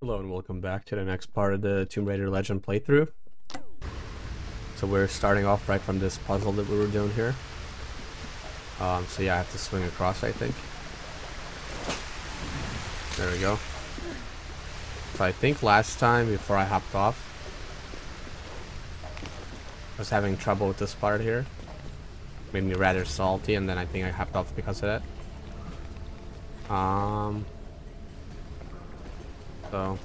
Hello and welcome back to the next part of the Tomb Raider Legend playthrough. So we're starting off right from this puzzle that we were doing here. Um, so yeah, I have to swing across, I think. There we go. So I think last time, before I hopped off, I was having trouble with this part here. Made me rather salty, and then I think I hopped off because of that. Um... So...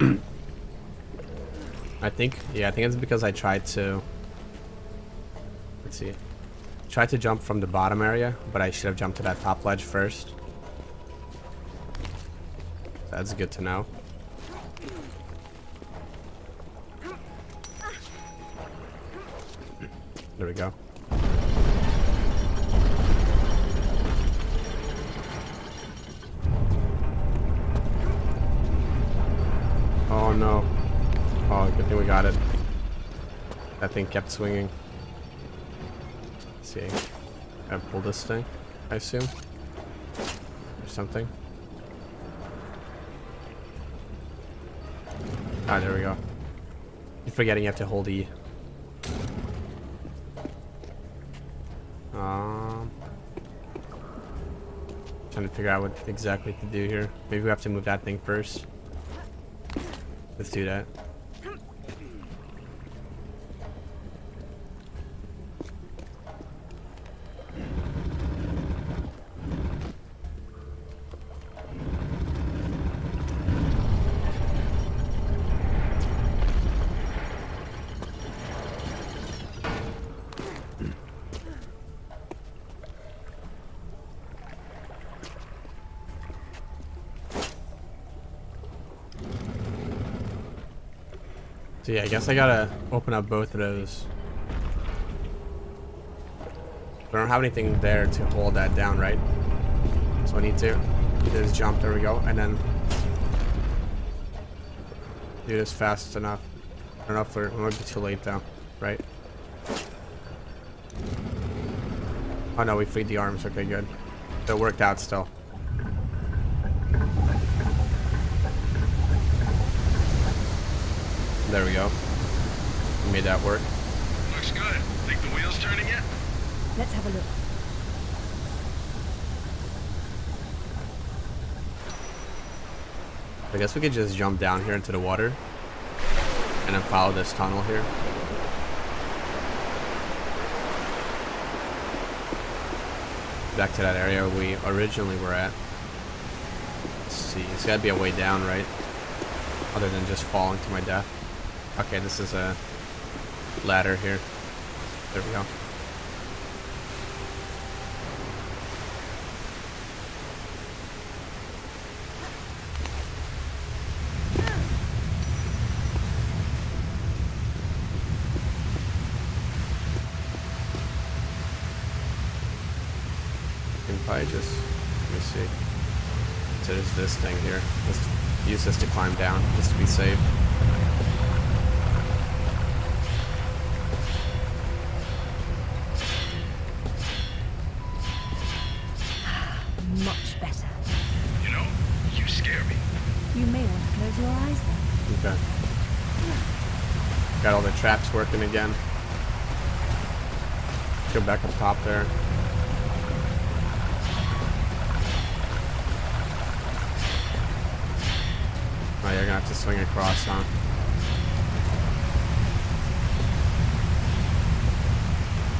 I think, yeah, I think it's because I tried to... Let's see. Tried to jump from the bottom area, but I should have jumped to that top ledge first. That's good to know. There we go. No. Oh, good thing we got it. That thing kept swinging. Let's see. I pull this thing, I assume. Or something. Ah, there we go. You're forgetting you have to hold E. Um, trying to figure out what exactly to do here. Maybe we have to move that thing first. Let's do that. So yeah, I guess I gotta open up both of those. I don't have anything there to hold that down, right? So I need to this jump, there we go, and then do this fast enough. I don't know if we're, be too late though, right? Oh no, we freed the arms, okay good. It worked out still. There we go. We made that work. Looks good. Think the wheel's turning yet? Let's have a look. I guess we could just jump down here into the water and then follow this tunnel here. Back to that area we originally were at. Let's see, it's gotta be a way down, right? Other than just falling to my death. Okay, this is a ladder here. There we go. probably just let me see. So there's this thing here. Let's use this to climb down, just to be safe. Traps working again. Go back up top there. Oh, you're gonna have to swing across, huh?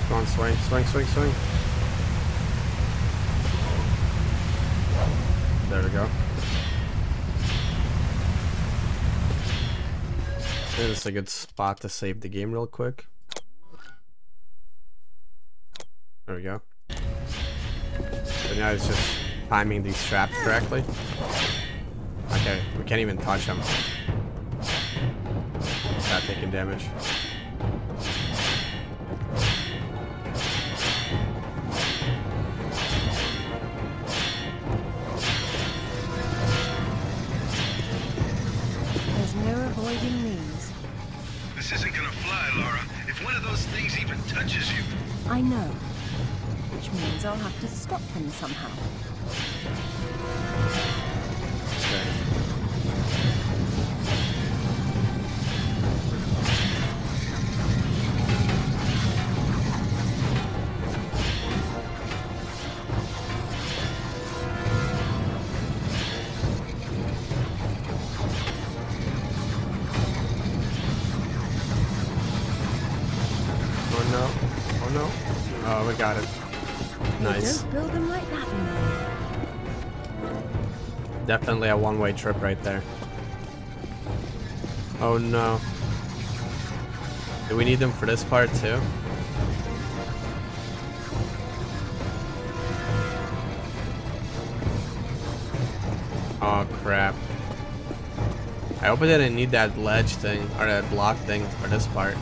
Go on, swing, swing, swing, swing. There we go. This is a good spot to save the game real quick. There we go. So now it's just timing these traps correctly. Okay, we can't even touch them. Not taking damage. Those things even touches you. I know. Which means I'll have to stop them somehow. Nice. don't build them like. Definitely a one-way trip right there. Oh no. Do we need them for this part too? Oh crap. I hope I didn't need that ledge thing, or that block thing for this part.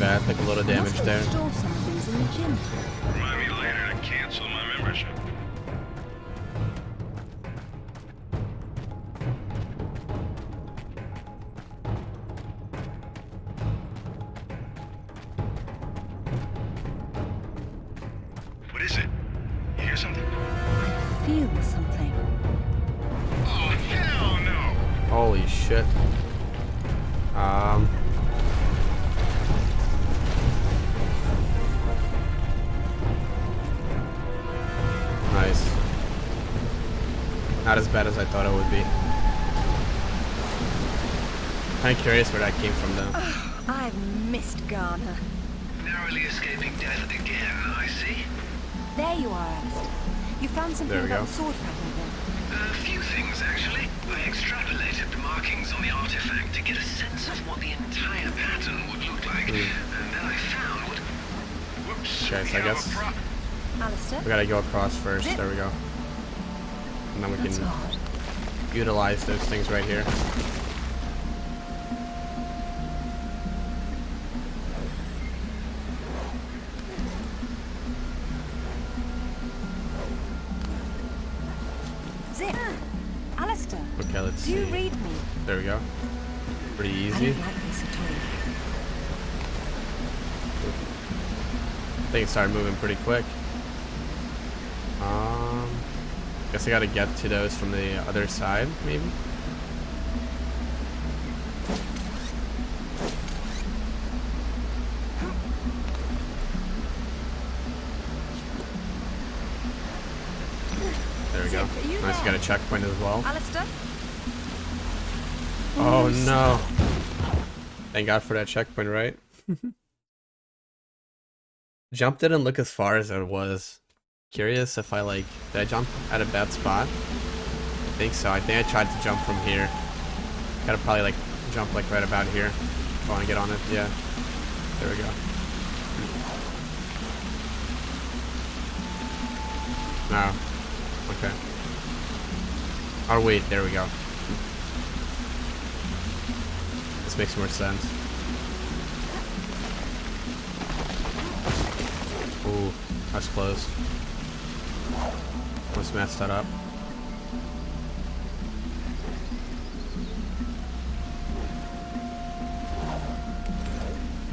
Yeah, it's not too bad, like a little I damage must there. Bad as I thought it would be. Kind of curious where that came from though. I've missed Garner. Narrowly escaping death again, I see. There you are, Alistair. You found something about go. the sword fragment then. A few things, actually. I extrapolated the markings on the artifact to get a sense of what the entire pattern would look like. Hmm. And then I found what... Whoops. Okay, we so I have guess- Alistair? We gotta go across first. There we go. And then we That's can odd. Utilize those things right here. Zip! Alistair, Okay, let's do you see. read me? There we go. Pretty easy. don't like this at all. Things started moving pretty quick. Um, guess I gotta get to those from the other side, maybe. There we go. You Nice, we got a checkpoint as well. Alistair? Oh no. Thank God for that checkpoint, right? Jump didn't look as far as it was. Curious if I like, did I jump at a bad spot? I think so. I think I tried to jump from here. Gotta probably like jump like right about here. If I want to get on it. Yeah. There we go. No. Okay. Oh wait, there we go. This makes more sense. Ooh, that's close. Almost messed that up.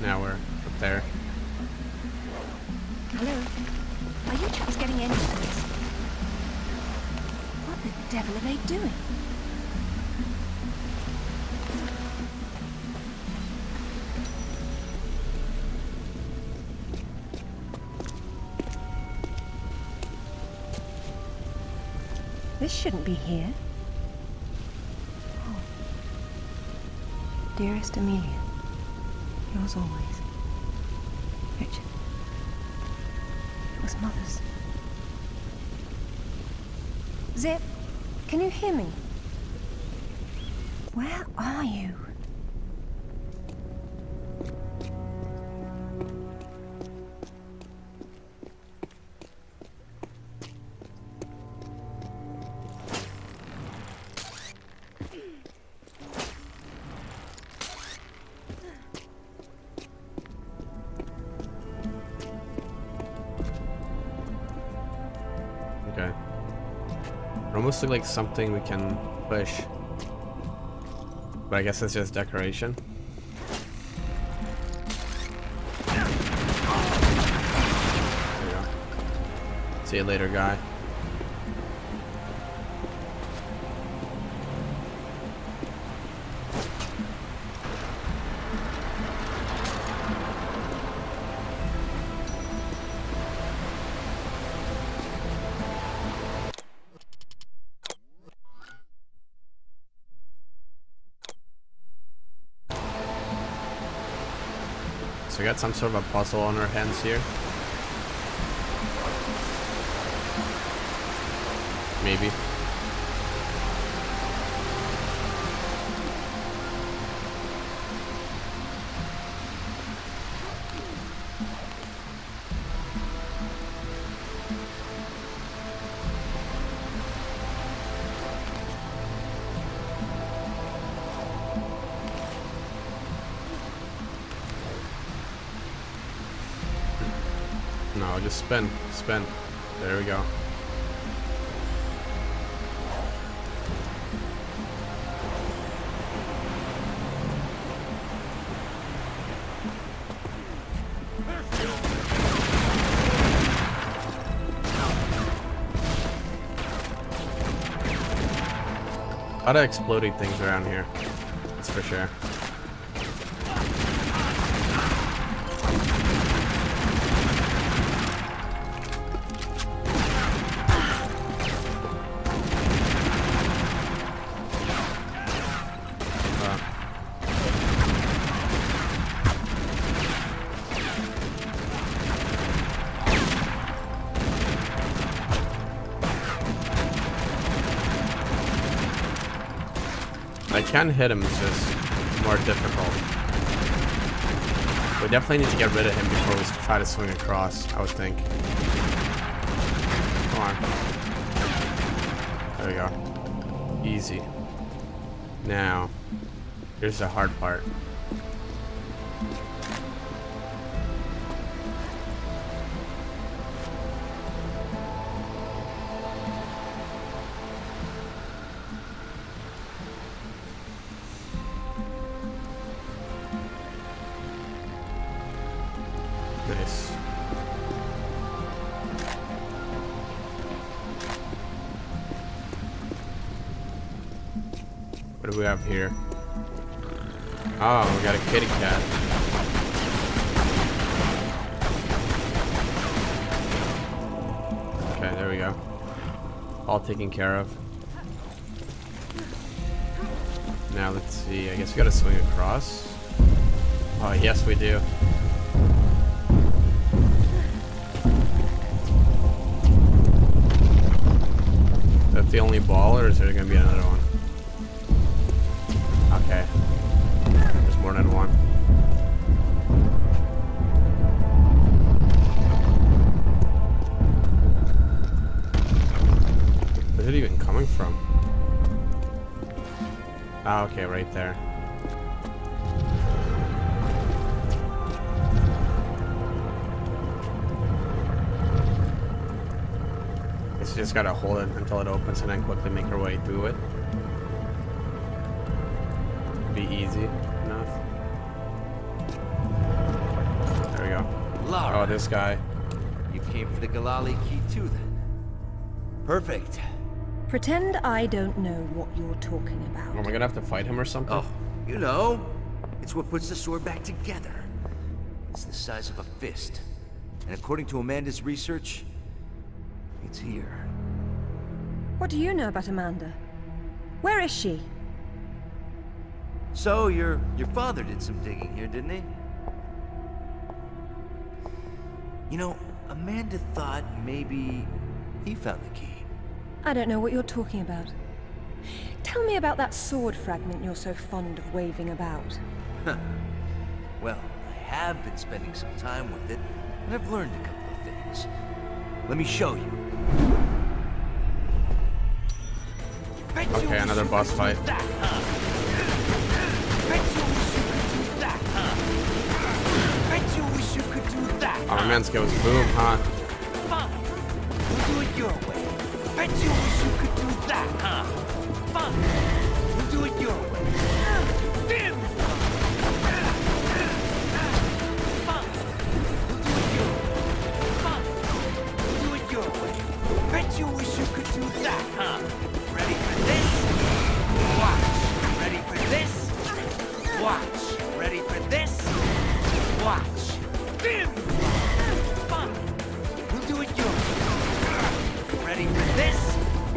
Now we're up there. Hello? Are you chaps getting any of this? What the devil are they doing? Shouldn't be here. Oh. Dearest Amelia, yours always, Richard. It was Mother's. Zip, can you hear me? Where are you? Almost look like something we can push. But I guess it's just decoration. See you later, guy. So we got some sort of a puzzle on our hands here. Maybe. No, just spin, spin. There we go. A lot of exploding things around here. That's for sure. Can hit him, it's just more difficult. We definitely need to get rid of him before we try to swing across, I would think. Come on. There we go. Easy. Now, here's the hard part. Care of. Now let's see. I guess we gotta swing across. Oh, yes, we do. That's the only ball, or is there gonna be another one? Okay. There's more than one. Coming from? Ah, okay, right there. You just gotta hold it until it opens and then quickly make your way through it. Be easy enough. There we go. Oh, this guy. you came for the Ghalali key too then? Perfect. Pretend I don't know what you're talking about. Am I gonna have to fight him or something? Oh, you know, it's what puts the sword back together. It's the size of a fist. And according to Amanda's research, it's here. What do you know about Amanda? Where is she? So your your father did some digging here, didn't he? You know, Amanda thought maybe he found the key. I don't know what you're talking about. Tell me about that sword fragment you're so fond of waving about. Well, I have been spending some time with it, and I've learned a couple of things. Let me show you. Okay, another boss fight. Oh, my man's goes boom, huh? Fine. We'll do it your way. Bet you wish you could do that, huh? Fine.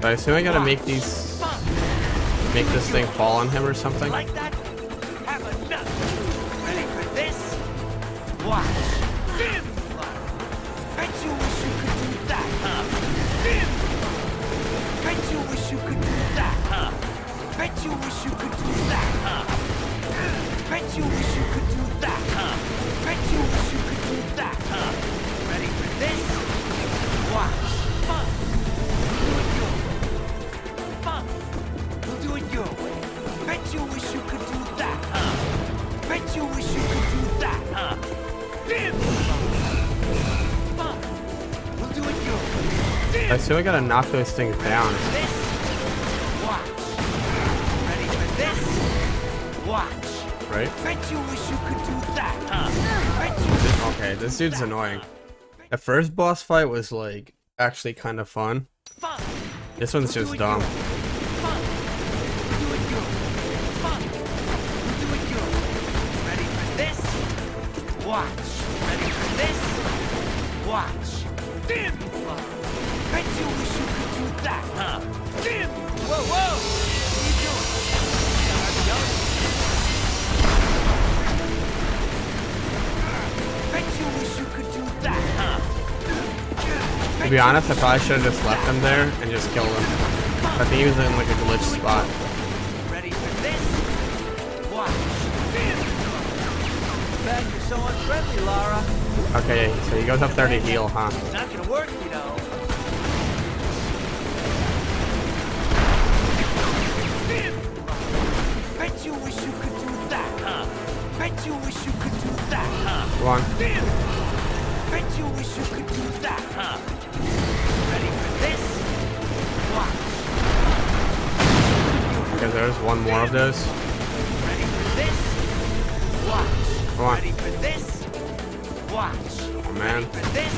I assume I gotta make these, make this thing fall on him or something. Like that? Have enough. Ready for this? Watch. Bet you wish you could do that, huh? Bet you wish you could do that, huh? Bet you wish you could do that, huh? Bet you wish you could do that, huh? Bet you wish you could do that, huh? Ready for this? I still gotta knock those things down. Right? Okay, this dude's annoying. The first boss fight was like actually kind of fun. This one's just dumb. Watch. Ready for this? Watch. Dim. You wish you could do that, huh? Whoa, whoa. What are you doing? Bet you wish you could do that, huh? To be honest, I probably should have just left him there and just killed him. I think he was in like a glitch spot. Ready for this? Watch. Bet you're so unfriendly, Lara. Okay, so he goes up there to heal, huh? It's not gonna work, you know. Bet you wish you could do that, huh? Bet you wish you could do that, huh? Come on. Bet you wish you could do that, huh? Ready for this? Watch. Okay, there's one more of those. Ready for this? Watch. Come on. Ready for this? Watch. Oh man, Ready for this?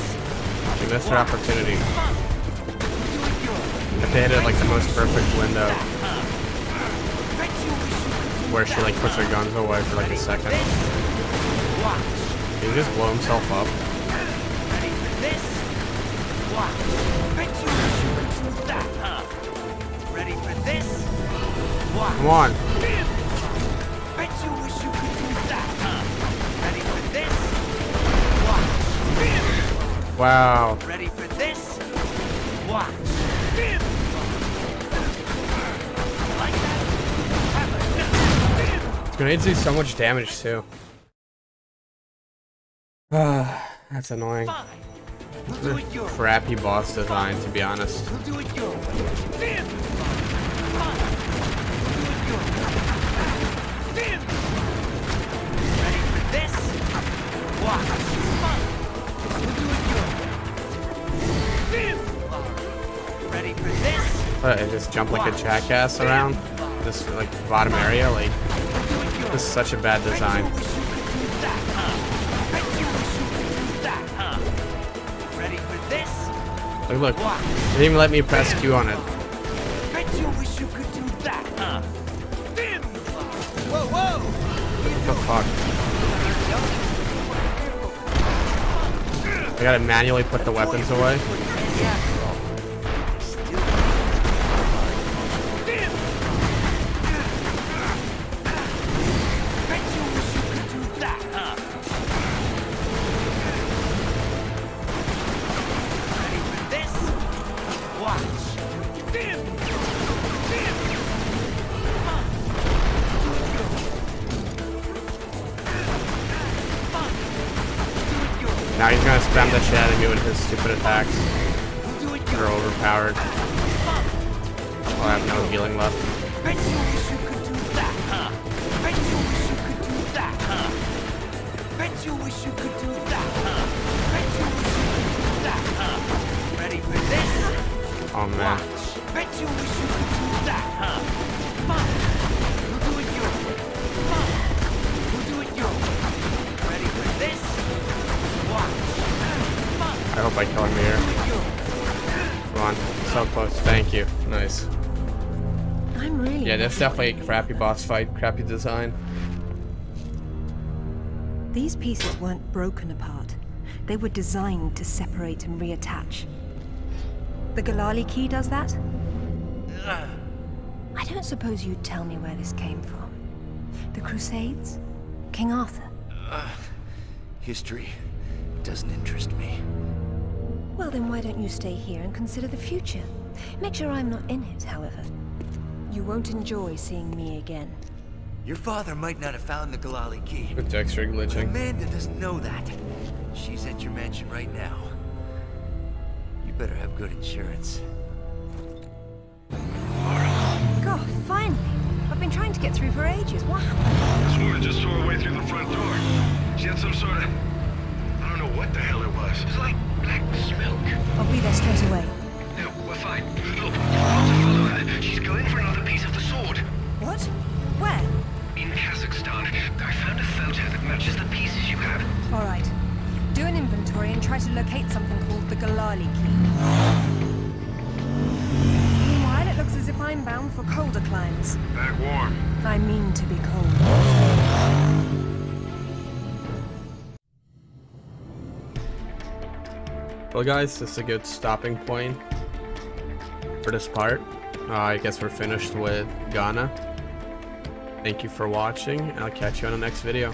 you missed your opportunity. Fun. Do it your way. If they hit it like the most perfect window Where she like puts her guns away for like a second. Did he just blow himself up? Ready for this? Come on. Bet you wish you could do that? Ready for this? Watch. Wow. Ready for this? Watch. Grenades do so much damage too. Ah, that's annoying. We'll do it your. Crappy boss design, to be honest. We'll it your way. Fine. We'll do it your way. Ready for this? Watch. Fine. We'll do it your way. Ready for this? I just jump like a jackass around this like bottom area. Like this is such a bad design. Like look, they didn't even let me press Q on it. What the fuck? I gotta manually put the weapons away. Stupid attacks. They're overpowered. Well, I have no healing left. Bet wish you could do that, huh? Bet wish you could do that, huh? Bet wish you could do that, huh? Bet wish you could do that, huh? Ready for this? Oh man. Bet you wish you could do that, huh? Fine. I hope I kill him here. Do it your way. Come on. So close. Thank you. Nice. I'm really. Yeah, that's definitely a crappy boss fight. Crappy design. These pieces weren't broken apart. They were designed to separate and reattach. The Ghalali key does that? I don't suppose you'd tell me where this came from. The Crusades? King Arthur? Uh, history doesn't interest me. Well, then why don't you stay here and consider the future? Make sure I'm not in it, however. You won't enjoy seeing me again. Your father might not have found the Ghalali key. Good texture but glitching. Amanda doesn't know that. She's at your mansion right now. You better have good insurance. God, finally! I've been trying to get through for ages. What happened? This woman just tore her way through the front door. She had some sort of... I don't know what the hell it was. It was like black Well, guys, this is a good stopping point for this part. Uh, I guess we're finished with Ghana. Thank you for watching, and I'll catch you on the next video.